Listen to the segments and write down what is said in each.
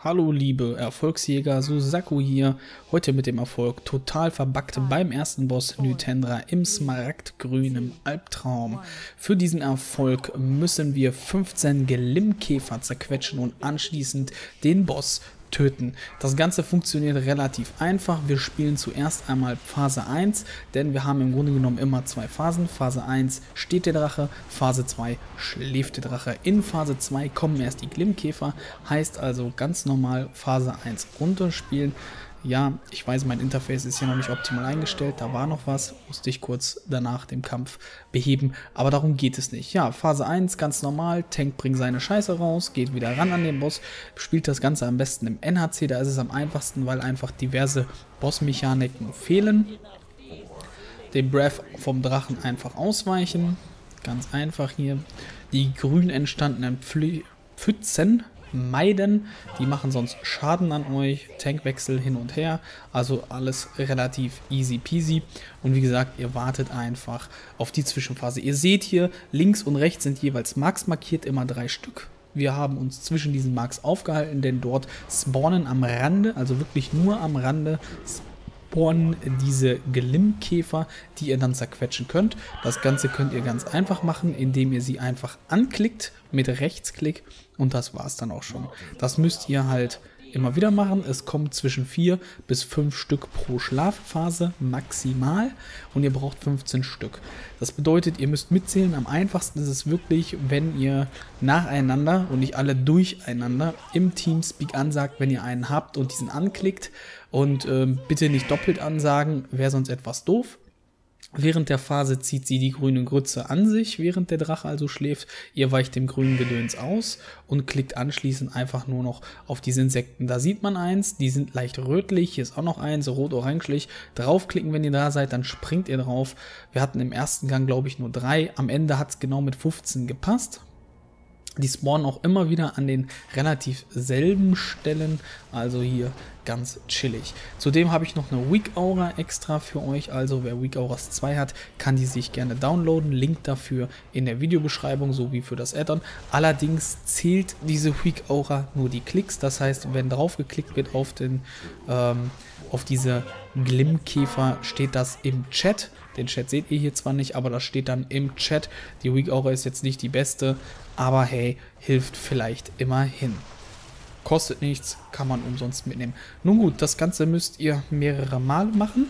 Hallo liebe Erfolgsjäger, Susaku hier, heute mit dem Erfolg total verbackt beim ersten Boss Nytendra im smaragdgrünen Albtraum. Für diesen Erfolg müssen wir 15 Glimmkäfer zerquetschen und anschließend den Boss töten. Das Ganze funktioniert relativ einfach. Wir spielen zuerst einmal Phase 1, denn wir haben im Grunde genommen immer zwei Phasen. Phase 1 steht der Drache, Phase 2 schläft der Drache. In Phase 2 kommen erst die Glimmkäfer, heißt also ganz normal Phase 1 runterspielen. Ja, ich weiß, mein Interface ist hier noch nicht optimal eingestellt, da war noch was, musste ich kurz danach dem Kampf beheben, aber darum geht es nicht. Ja, Phase 1, ganz normal, Tank bringt seine Scheiße raus, geht wieder ran an den Boss, spielt das Ganze am besten im NHC, da ist es am einfachsten, weil einfach diverse Bossmechaniken fehlen. Den Breath vom Drachen einfach ausweichen, ganz einfach hier. Die grün entstandenen Pfützen meiden. Die machen sonst Schaden an euch. Tankwechsel hin und her. Also alles relativ easy peasy. Und wie gesagt, ihr wartet einfach auf die Zwischenphase. Ihr seht hier, links und rechts sind jeweils Marks markiert, immer drei Stück. Wir haben uns zwischen diesen Marks aufgehalten, denn dort spawnen am Rande, also wirklich nur am Rande, spawnen diese Glimmkäfer, die ihr dann zerquetschen könnt. Das Ganze könnt ihr ganz einfach machen, indem ihr sie einfach anklickt mit Rechtsklick und das war es dann auch schon. Das müsst ihr halt immer wieder machen. Es kommt zwischen 4 bis 5 Stück pro Schlafphase maximal und ihr braucht 15 Stück. Das bedeutet, ihr müsst mitzählen. Am einfachsten ist es wirklich, wenn ihr nacheinander und nicht alle durcheinander im Teamspeak ansagt, wenn ihr einen habt und diesen anklickt und äh, bitte nicht doppelt ansagen, wäre sonst etwas doof. Während der Phase zieht sie die grüne Grütze an sich, während der Drache also schläft. Ihr weicht dem grünen Gedöns aus und klickt anschließend einfach nur noch auf diese Insekten. Da sieht man eins, die sind leicht rötlich, hier ist auch noch eins, rot-orangelich. Draufklicken, wenn ihr da seid, dann springt ihr drauf. Wir hatten im ersten Gang, glaube ich, nur drei. Am Ende hat es genau mit 15 gepasst. Die spawnen auch immer wieder an den relativ selben Stellen, also hier ganz chillig. Zudem habe ich noch eine Weak Aura extra für euch, also wer Weak Auras 2 hat, kann die sich gerne downloaden. Link dafür in der Videobeschreibung sowie für das Addon. Allerdings zählt diese Weak Aura nur die Klicks, das heißt, wenn drauf geklickt wird auf, den, ähm, auf diese Glimmkäfer, steht das im Chat. Den Chat seht ihr hier zwar nicht, aber das steht dann im Chat. Die Weak Aura ist jetzt nicht die beste, aber hey, hilft vielleicht immerhin. Kostet nichts, kann man umsonst mitnehmen. Nun gut, das Ganze müsst ihr mehrere Mal machen.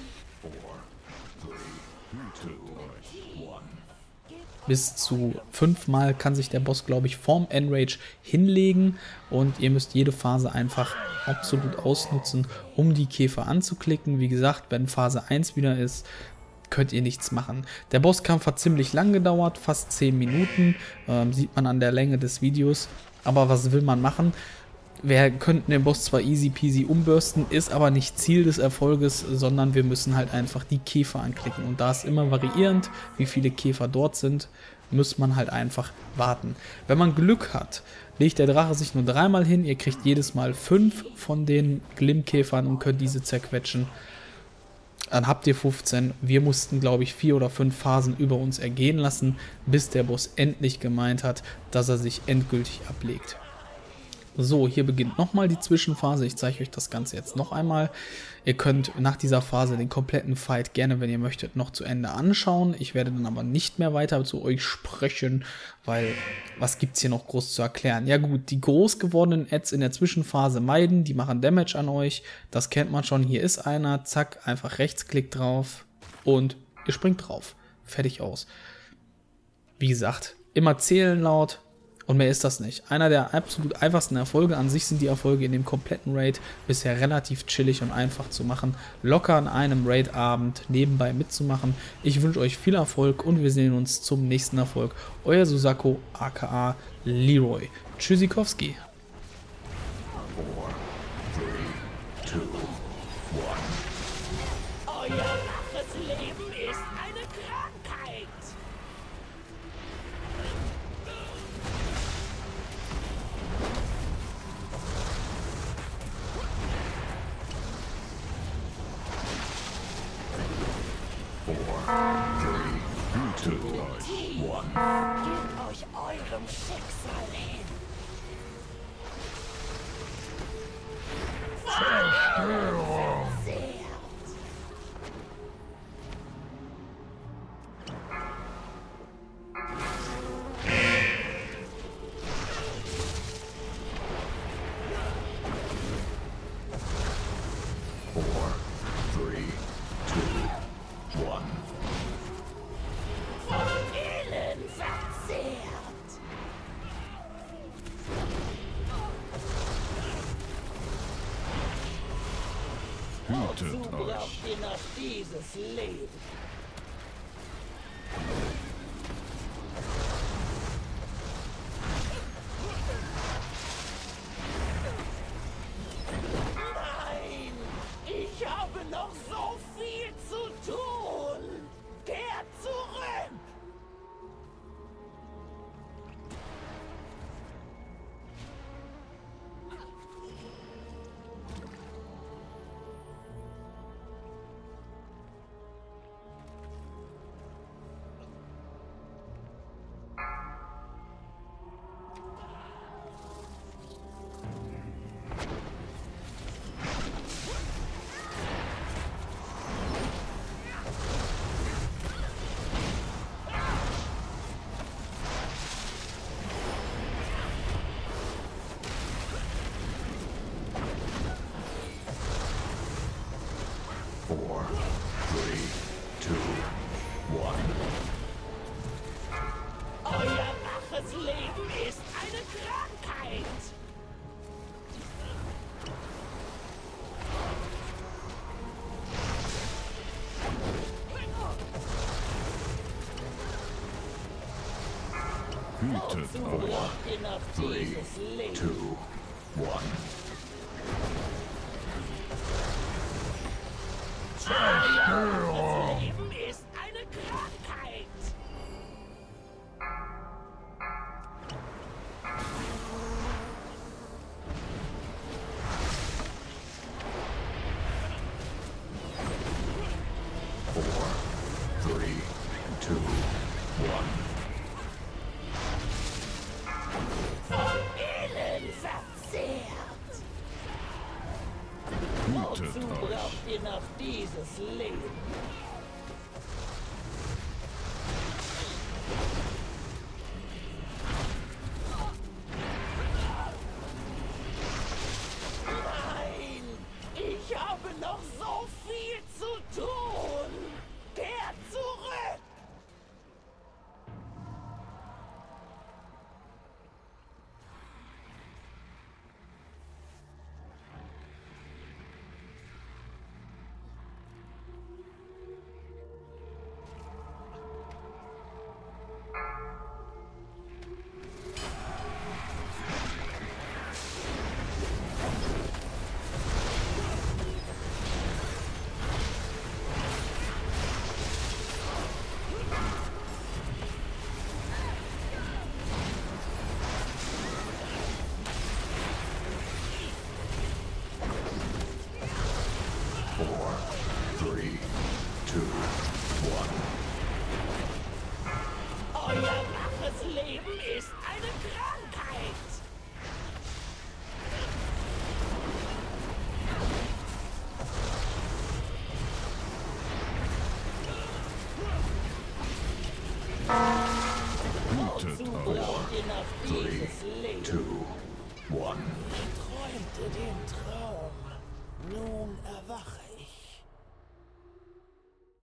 Bis zu fünfmal kann sich der Boss, glaube ich, vorm Enrage hinlegen und ihr müsst jede Phase einfach absolut ausnutzen, um die Käfer anzuklicken. Wie gesagt, wenn Phase 1 wieder ist, könnt ihr nichts machen. Der Bosskampf hat ziemlich lang gedauert, fast 10 Minuten, ähm, sieht man an der Länge des Videos. Aber was will man machen? Wir könnten den Boss zwar easy peasy umbürsten, ist aber nicht Ziel des Erfolges, sondern wir müssen halt einfach die Käfer anklicken. Und da es immer variierend, wie viele Käfer dort sind, muss man halt einfach warten. Wenn man Glück hat, legt der Drache sich nur dreimal hin, ihr kriegt jedes Mal fünf von den Glimmkäfern und könnt diese zerquetschen dann habt ihr 15. Wir mussten, glaube ich, vier oder fünf Phasen über uns ergehen lassen, bis der Boss endlich gemeint hat, dass er sich endgültig ablegt. So, hier beginnt nochmal die Zwischenphase. Ich zeige euch das Ganze jetzt noch einmal. Ihr könnt nach dieser Phase den kompletten Fight gerne, wenn ihr möchtet, noch zu Ende anschauen. Ich werde dann aber nicht mehr weiter zu euch sprechen, weil was gibt es hier noch groß zu erklären? Ja gut, die groß gewordenen Ads in der Zwischenphase meiden, die machen Damage an euch. Das kennt man schon. Hier ist einer, zack, einfach Rechtsklick drauf und ihr springt drauf. Fertig aus. Wie gesagt, immer zählen laut, und mehr ist das nicht. Einer der absolut einfachsten Erfolge an sich sind die Erfolge in dem kompletten Raid bisher relativ chillig und einfach zu machen. Locker an einem Raid-Abend nebenbei mitzumachen. Ich wünsche euch viel Erfolg und wir sehen uns zum nächsten Erfolg. Euer Susako aka Leroy. Tschüssikowski. Three, two, one. Gebt euch eurem Four, three, two, Wozu euch. braucht ihr noch dieses Leben? Hütet Wozu euch. braucht ihr noch Three, dieses Leben? two, one. Dieses three, two, one. Euer waches Leben ist eine Krankheit. Hütet Wozu euch. braucht ihr noch Three, two, one. träumte den Traum. Nun erwache